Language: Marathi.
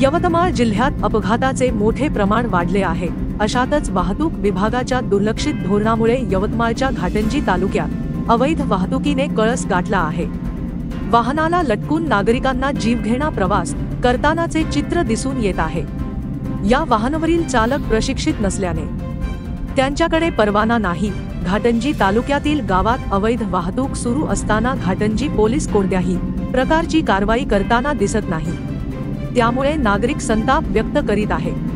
यवतमाळ जिल्ह्यात अपघाताचे मोठे प्रमाण वाढले आहे. अशातच वाहतूक विभागाच्या दुर्लक्षित धोरणामुळे यवतमाळच्या घाटंजी तालुक्यात अवैध वाहतुकीने कळस गाठला आहे. वाहनाला लटकून नागरिकांना जीवघेणा प्रवास करतानाचे चित्र दिसून येत आहे. या वाहनावरील चालक प्रशिक्षित नसल्याने त्यांच्याकडे परवाना नाही. घाटंजी तालुक्यातील गावात अवैध वाहतूक सुरू असताना घाटंजी पोलीस कोणत्याही प्रकारची कारवाई करताना दिसत नाही. त्यामुळे नागरिक संताप व्यक्त करीत आहे.